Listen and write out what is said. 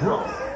growth.